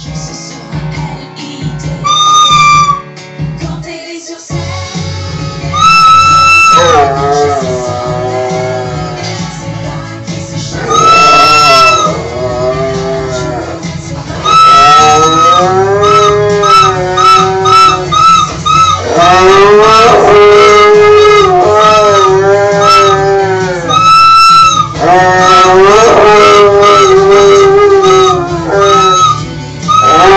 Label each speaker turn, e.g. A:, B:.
A: Jesus